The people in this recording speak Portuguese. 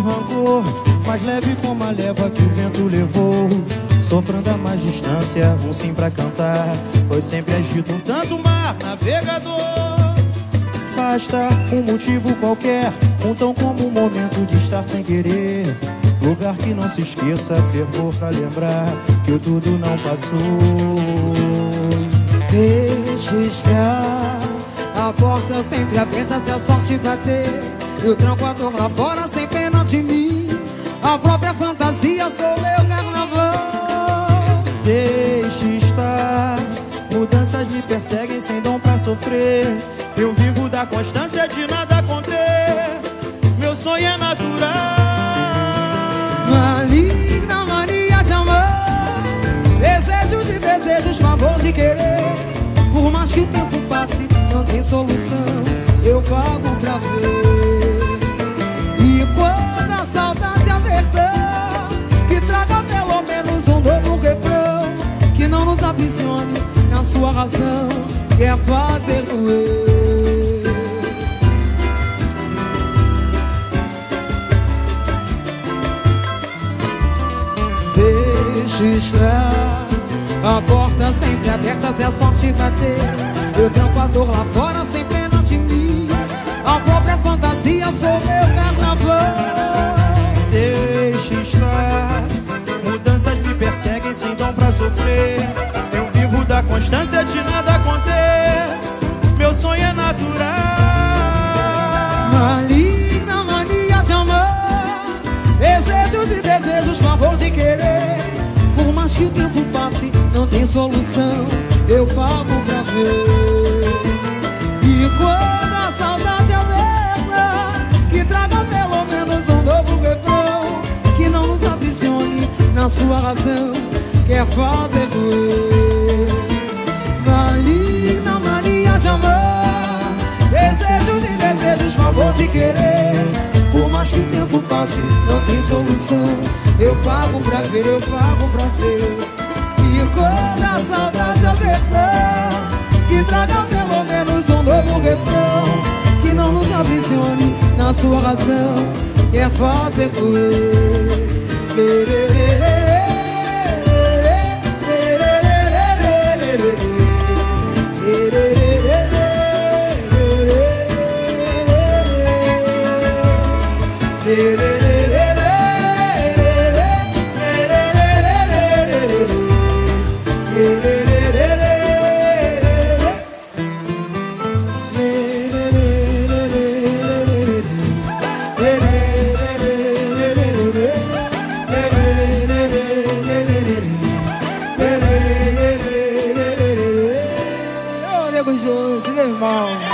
rancor Mais leve como a leva que o vento levou. Soprando a mais distância, um sim pra cantar. Foi sempre agito um tanto mar navegador. Basta um motivo qualquer Um tom como um momento de estar sem querer. Lugar que não se esqueça, fervor pra lembrar Que o tudo não passou. Estar A porta sempre aberta se a sorte bater E o tranco dor lá fora sem pena de mim. A própria fantasia sou meu carnaval. Deixa estar. Mudanças me perseguem sem dom pra sofrer. Eu vivo da constância de nada conter. Meu sonho é natural. Maligna mania de amar Desejo de desejos, favor de querer. Por mais que o tempo passe, não tem solução. Eu pago pra razão Quer fazer doer. Estar A porta sempre aberta se a sorte bater Eu tranco a dor lá fora Desejos e desejos, favor de querer. Por mais que o tempo passe, não tem solução. Eu pago pra ver. E quando a saudade aberta Que traga pelo menos um novo refrão. Que não nos aprisione na sua razão Quer fazer doer. Maligna mania de amar Desejos e desejos, favor de querer Que o tempo passe, não tem solução. Eu pago pra ver, eu pago pra ver. E quando a saudade apertar Que traga pelo menos um novo refrão. Que não nos aprisione na sua razão Quer fazer nego Josi, meu irmão.